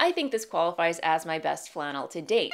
I think this qualifies as my best flannel to date.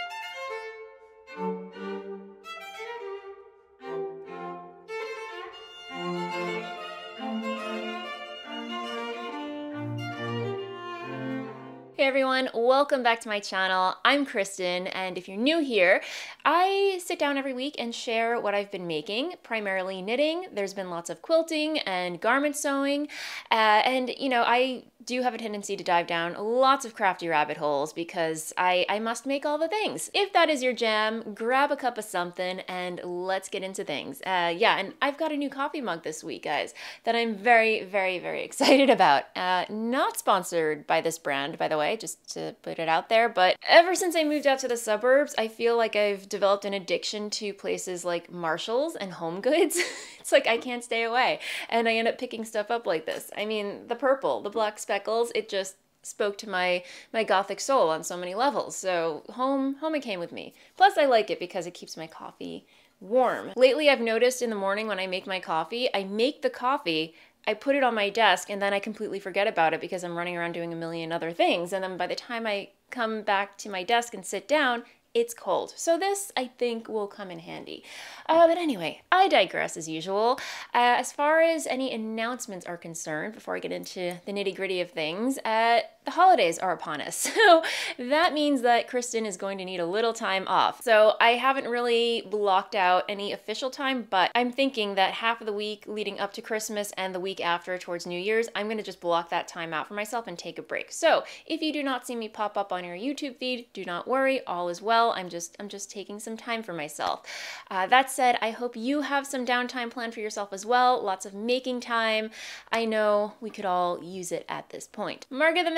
Everyone, welcome back to my channel. I'm Kristin, and if you're new here, I sit down every week and share what I've been making, primarily knitting. There's been lots of quilting and garment sewing, uh, and you know, I do have a tendency to dive down lots of crafty rabbit holes because I, I must make all the things. If that is your jam, grab a cup of something and let's get into things. Uh, yeah, and I've got a new coffee mug this week, guys, that I'm very, very, very excited about. Uh, not sponsored by this brand, by the way, just to put it out there, but ever since I moved out to the suburbs, I feel like I've developed an addiction to places like Marshalls and Home Goods. it's like I can't stay away, and I end up picking stuff up like this. I mean, the purple, the black speckles, it just spoke to my my gothic soul on so many levels. So home home it came with me. Plus I like it because it keeps my coffee warm. Lately I've noticed in the morning when I make my coffee, I make the coffee I put it on my desk and then I completely forget about it because I'm running around doing a million other things. And then by the time I come back to my desk and sit down, it's cold. So this, I think, will come in handy. Uh, but anyway, I digress as usual. Uh, as far as any announcements are concerned, before I get into the nitty gritty of things, uh, the holidays are upon us. So that means that Kristin is going to need a little time off. So I haven't really blocked out any official time, but I'm thinking that half of the week leading up to Christmas and the week after towards New Year's, I'm going to just block that time out for myself and take a break. So if you do not see me pop up on your YouTube feed, do not worry, all is well. I'm just I'm just taking some time for myself. Uh, that said, I hope you have some downtime planned for yourself as well. Lots of making time. I know we could all use it at this point. Marga the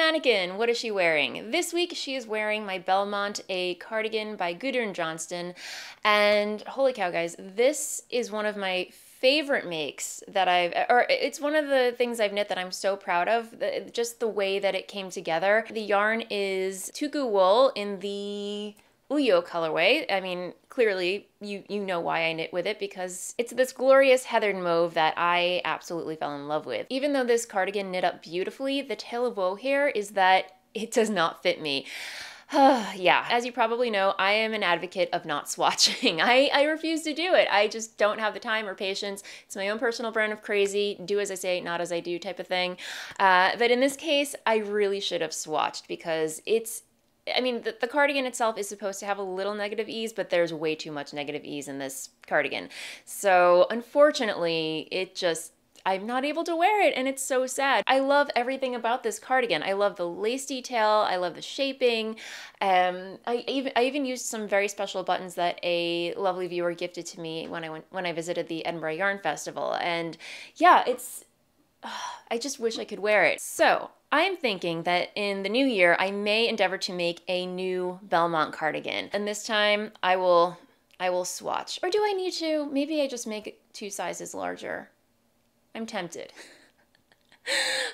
what is she wearing? This week she is wearing my Belmont, a cardigan by Gudrun Johnston. And holy cow, guys, this is one of my favorite makes that I've, or it's one of the things I've knit that I'm so proud of, just the way that it came together. The yarn is Tukuwool in the Uyo colorway. I mean, clearly you you know why I knit with it because it's this glorious heathered mauve that I absolutely fell in love with. Even though this cardigan knit up beautifully, the tale of woe here is that it does not fit me. yeah, as you probably know, I am an advocate of not swatching. I, I refuse to do it. I just don't have the time or patience. It's my own personal brand of crazy, do as I say, not as I do type of thing. Uh, but in this case, I really should have swatched because it's I mean, the, the, cardigan itself is supposed to have a little negative ease, but there's way too much negative ease in this cardigan. So unfortunately, it just, I'm not able to wear it and it's so sad. I love everything about this cardigan. I love the lace detail. I love the shaping. Um, I even, I even used some very special buttons that a lovely viewer gifted to me when I went, when I visited the Edinburgh Yarn Festival. And yeah, it's, I just wish I could wear it. So I'm thinking that in the new year, I may endeavor to make a new Belmont cardigan. And this time I will, I will swatch. Or do I need to? Maybe I just make it two sizes larger. I'm tempted.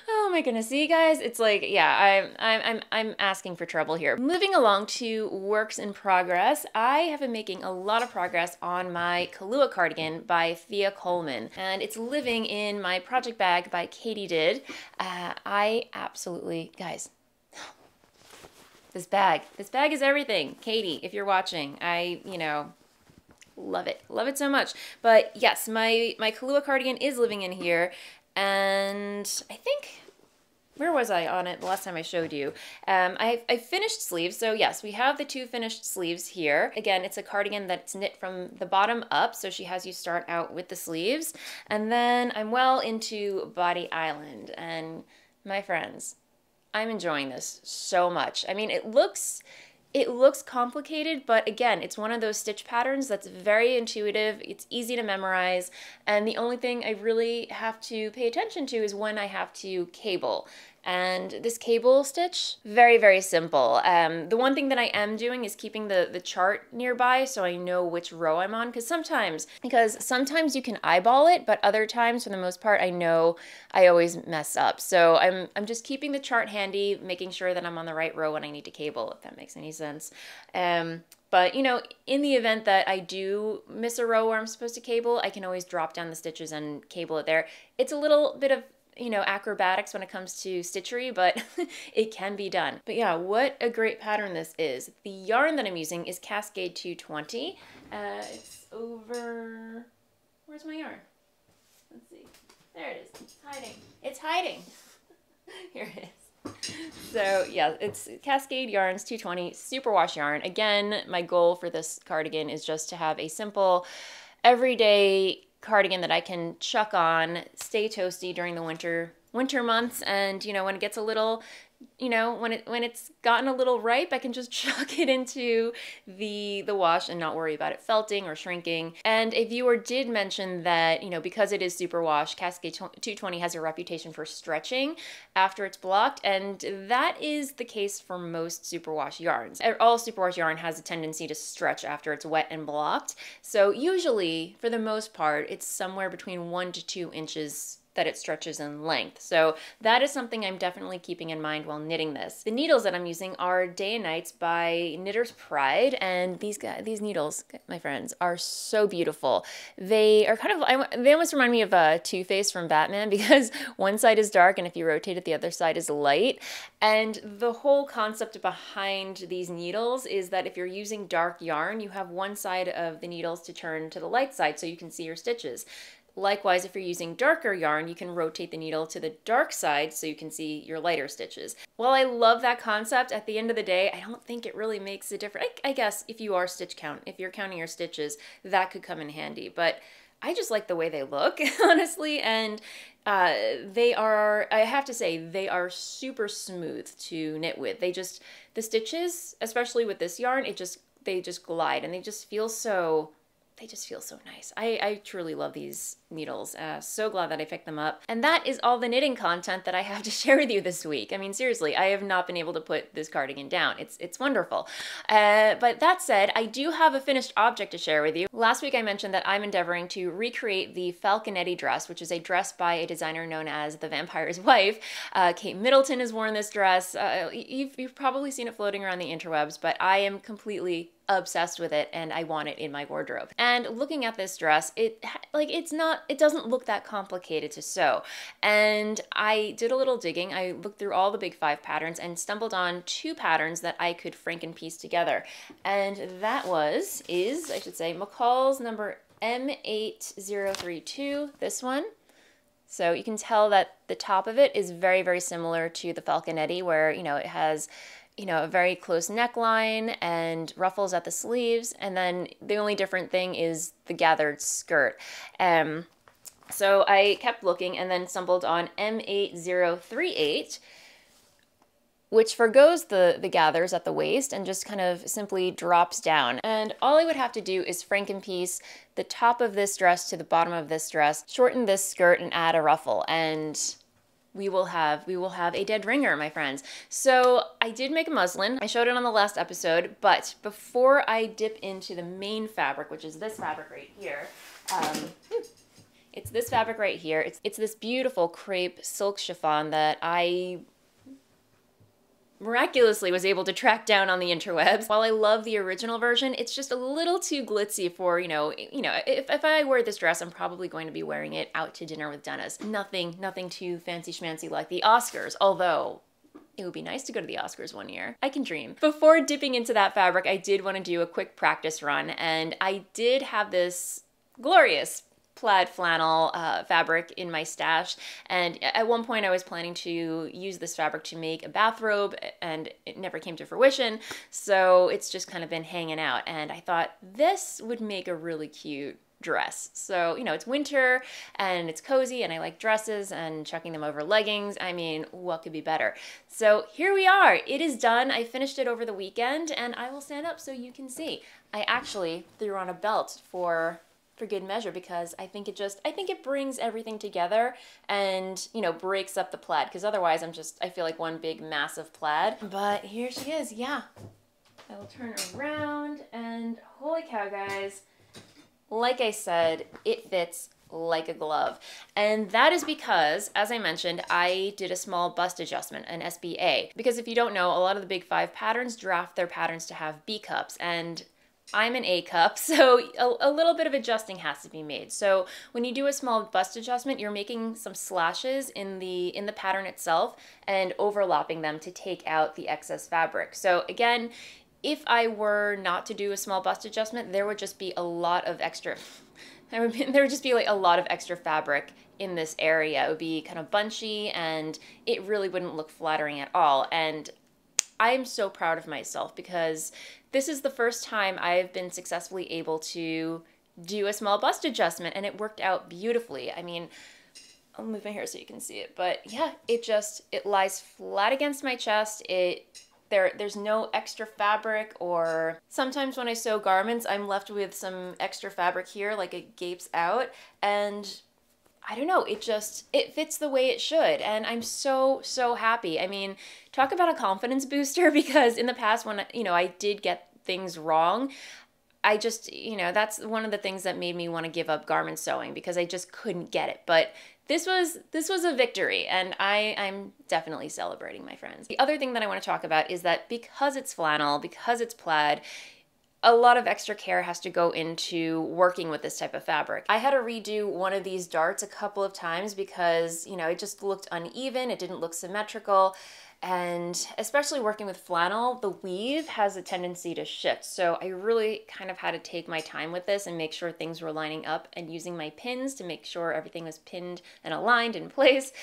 oh my goodness. See guys it's like yeah I'm, I'm i'm i'm asking for trouble here. Moving along to works in progress i have been making a lot of progress on my Kahlua cardigan by Thea Colman and it's living in my project bag by Katydid uh, i absolutely guys this bag this bag is everything. Katie if you're watching i you know love it love it so much. But yes my my Kahlua cardigan is living in here and I think where was I on it the last time I showed you? Um, I, I finished sleeves. So yes, we have the two finished sleeves here. Again, it's a cardigan that's knit from the bottom up. So she has you start out with the sleeves. And then I'm well into Body Island. And my friends, I'm enjoying this so much. I mean, it looks it looks complicated, but again, it's one of those stitch patterns that's very intuitive, it's easy to memorize, and the only thing I really have to pay attention to is when I have to cable. And this cable stitch, very, very simple. Um, the one thing that I am doing is keeping the, the chart nearby so I know which row I'm on because sometimes, because sometimes you can eyeball it, but other times for the most part, I know I always mess up. So I'm, I'm just keeping the chart handy, making sure that I'm on the right row when I need to cable, if that makes any sense. Um, but, you know, in the event that I do miss a row where I'm supposed to cable, I can always drop down the stitches and cable it there. It's a little bit of you know, acrobatics when it comes to stitchery, but it can be done. But yeah, what a great pattern this is. The yarn that I'm using is Cascade 220. Uh, it's over, where's my yarn? Let's see. There it is. It's hiding. It's hiding. Here it is. So yeah, it's Cascade Yarns 220 Superwash yarn. Again, my goal for this cardigan is just to have a simple, everyday cardigan that I can chuck on, stay toasty during the winter winter months and you know when it gets a little you know when it when it's gotten a little ripe i can just chuck it into the the wash and not worry about it felting or shrinking. And a viewer did mention that you know because it is super wash cascade 220 has a reputation for stretching after it's blocked and that is the case for most superwash yarns. Er, all superwash yarn has a tendency to stretch after it's wet and blocked. So usually for the most part it's somewhere between one to two inches that it stretches in length. So that is something I'm definitely keeping in mind while knitting this. The needles that I'm using are Day and Nights by Knitter's Pride, and these guys, these needles, my friends, are so beautiful. They are kind of, I, they almost remind me of a uh, Two Face from Batman because one side is dark, and if you rotate it, the other side is light. And the whole concept behind these needles is that if you're using dark yarn, you have one side of the needles to turn to the light side so you can see your stitches. Likewise, if you're using darker yarn, you can rotate the needle to the dark side so you can see your lighter stitches. While I love that concept, at the end of the day, I don't think it really makes a difference. I, I guess if you are stitch count, if you're counting your stitches, that could come in handy. But I just like the way they look, honestly, and uh, they are, I have to say, they are super smooth to knit with. They just, the stitches, especially with this yarn, it just, they just glide and they just feel so they just feel so nice. I, I truly love these needles. Uh, so glad that I picked them up. And that is all the knitting content that I have to share with you this week. I mean, seriously, I have not been able to put this cardigan down. It's, it's wonderful. Uh, but that said, I do have a finished object to share with you. Last week I mentioned that I'm endeavoring to recreate the Falconetti dress, which is a dress by a designer known as the Vampire's Wife. Uh, Kate Middleton has worn this dress. Uh, you've, you've probably seen it floating around the interwebs, but I am completely obsessed with it and I want it in my wardrobe. And looking at this dress, it like it's not it doesn't look that complicated to sew. And I did a little digging. I looked through all the big 5 patterns and stumbled on two patterns that I could franken piece together. And that was is I should say McCall's number M8032, this one. So you can tell that the top of it is very, very similar to the Falconetti where, you know, it has you know, a very close neckline and ruffles at the sleeves. And then the only different thing is the gathered skirt. Um, so I kept looking and then stumbled on M8038, which forgoes the, the gathers at the waist and just kind of simply drops down. And all I would have to do is frankenpiece the top of this dress to the bottom of this dress, shorten this skirt and add a ruffle. And we will have we will have a dead ringer my friends. So i did make a muslin. I showed it on the last episode but before i dip into the main fabric which is this fabric right here um, it's this fabric right here. It's, it's this beautiful crepe silk chiffon that i miraculously was able to track down on the interwebs. While I love the original version, it's just a little too glitzy for, you know, you know, if, if I wear this dress, I'm probably going to be wearing it out to dinner with Dennis. Nothing, nothing too fancy schmancy like the Oscars, although it would be nice to go to the Oscars one year. I can dream. Before dipping into that fabric, I did want to do a quick practice run, and I did have this glorious plaid flannel uh, fabric in my stash. And at one point, I was planning to use this fabric to make a bathrobe, and it never came to fruition. So it's just kind of been hanging out. And I thought this would make a really cute dress. So, you know, it's winter and it's cozy and I like dresses and chucking them over leggings. I mean, what could be better? So here we are. It is done. I finished it over the weekend and I will stand up so you can see. I actually threw on a belt for for good measure because I think it just I think it brings everything together and you know breaks up the plaid because otherwise I'm just I feel like one big massive plaid. But here she is, yeah. I will turn around and holy cow guys, like I said, it fits like a glove. And that is because, as I mentioned, I did a small bust adjustment, an SBA. Because if you don't know, a lot of the big five patterns draft their patterns to have B cups. And I'm an A cup, so a, a, little bit of adjusting has to be made. So when you do a small bust adjustment, you're making some slashes in the in the pattern itself and overlapping them to take out the excess fabric. So again, if I were not to do a small bust adjustment, there would just be a lot of extra there would there would just be like a lot of extra fabric in this area. It would be kind of bunchy and it really wouldn't look flattering at all. And I'm so proud of myself because this is the first time I've been successfully able to do a small bust adjustment and it worked out beautifully. I mean, I'll move my hair so you can see it, but yeah, it just, it lies flat against my chest. It, there, there's no extra fabric or sometimes when I sew garments, I'm left with some extra fabric here, like it gapes out and I don't know, it just it fits the way it should and I'm so so happy. I mean, talk about a confidence booster because in the past when you know, I did get things wrong, I just, you know, that's one of the things that made me want to give up garment sewing because I just couldn't get it. But this was this was a victory and I I'm definitely celebrating my friends. The other thing that I want to talk about is that because it's flannel, because it's plaid, a lot of extra care has to go into working with this type of fabric. I had to redo one of these darts a couple of times because, you know, it just looked uneven, it didn't look symmetrical, and especially working with flannel, the weave has a tendency to shift. So I really kind of had to take my time with this and make sure things were lining up and using my pins to make sure everything was pinned and aligned in place.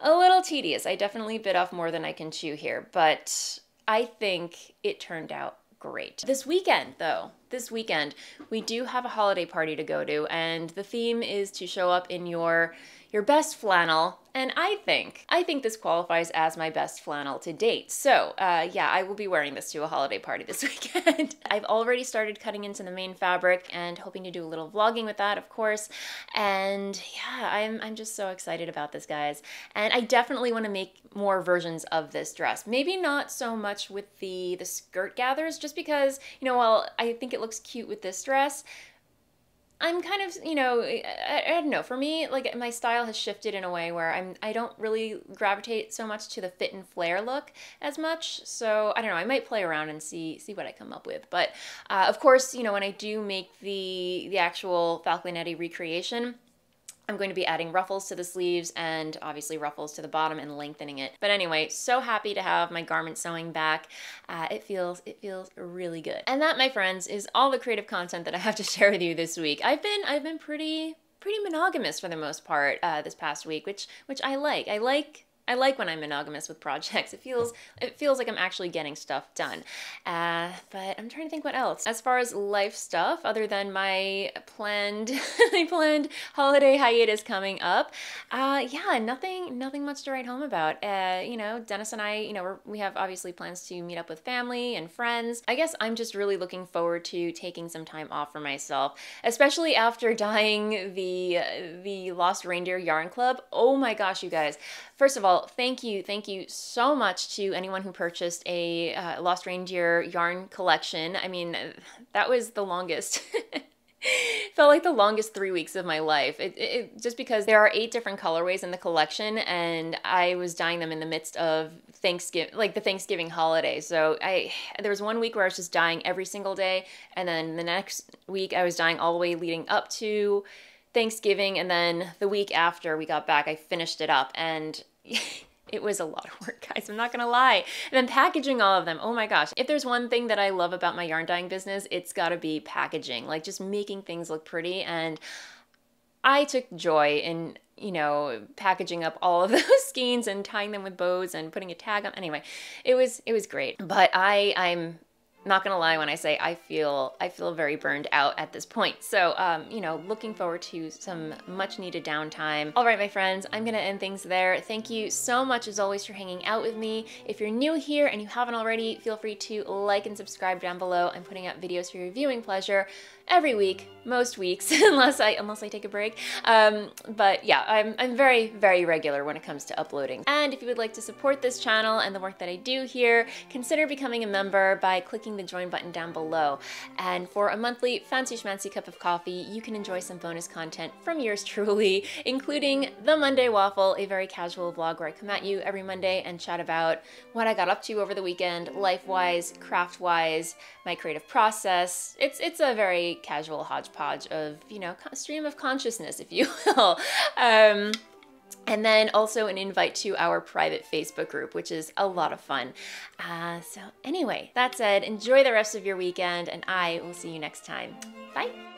A little tedious. I definitely bit off more than I can chew here, but I think it turned out great. This weekend, though, this weekend, we do have a holiday party to go to, and the theme is to show up in your your best flannel, and I think, I think this qualifies as my best flannel to date. So uh, yeah, I will be wearing this to a holiday party this weekend. I've already started cutting into the main fabric and hoping to do a little vlogging with that, of course. And yeah, I'm, I'm just so excited about this, guys. And I definitely want to make more versions of this dress. Maybe not so much with the, the skirt gathers, just because, you know, while I think it looks cute with this dress, I'm kind of, you know, I, I, don't know. For me, like my style has shifted in a way where I'm I don't really gravitate so much to the fit and flare look as much. So I don't know. I might play around and see see what I come up with. But uh, of course, you know, when I do make the the actual Falconetti recreation, I'm going to be adding ruffles to the sleeves and obviously ruffles to the bottom and lengthening it. But anyway, so happy to have my garment sewing back. Uh, it feels it feels really good. And that, my friends, is all the creative content that I have to share with you this week. I've been I've been pretty pretty monogamous for the most part uh, this past week, which which I like. I like I like when I'm monogamous with projects. It feels it feels like I'm actually getting stuff done. Uh, but I'm trying to think what else. As far as life stuff, other than my planned my planned holiday hiatus coming up, uh, yeah, nothing nothing much to write home about. Uh, you know, Dennis and I, you know, we have obviously plans to meet up with family and friends. I guess I'm just really looking forward to taking some time off for myself, especially after dyeing the the Lost Reindeer Yarn Club. Oh my gosh, you guys! First of all thank you, thank you so much to anyone who purchased a uh, Lost Reindeer yarn collection. I mean, that was the longest. felt like the longest three weeks of my life. It, it, just because there are eight different colorways in the collection, and I was dyeing them in the midst of Thanksgiving, like the Thanksgiving holiday. So I there was one week where I was just dyeing every single day, and then the next week I was dyeing all the way leading up to Thanksgiving, and then the week after we got back, I finished it up, and it was a lot of work, guys. I'm not gonna lie. And then packaging all of them. Oh my gosh. If there's one thing that I love about my yarn dyeing business, it's gotta be packaging, like just making things look pretty. And I took joy in you know packaging up all of those skeins and tying them with bows and putting a tag on anyway it was it was great but i i'm not gonna lie when I say I feel I feel very burned out at this point. So um, you know, looking forward to some much needed downtime. All right, my friends, I'm gonna end things there. Thank you so much as always for hanging out with me. If you're new here and you haven't already, feel free to like and subscribe down below. I'm putting out videos for your viewing pleasure every week, most weeks, unless I unless I take a break. Um, but yeah, I'm, I'm very, very regular when it comes to uploading. And if you would like to support this channel and the work that I do here, consider becoming a member by clicking the join button down below. And for a monthly fancy schmancy cup of coffee, you can enjoy some bonus content from yours truly, including the Monday Waffle, a very casual vlog where I come at you every Monday and chat about what I got up to over the weekend, life-wise, craft-wise, my creative process. It's it's a very casual hodgepodge of, you know, stream of consciousness, if you will. Um, and then also an invite to our private Facebook group, which is a lot of fun. Uh, so, anyway, that said, enjoy the rest of your weekend, and I will see you next time. Bye.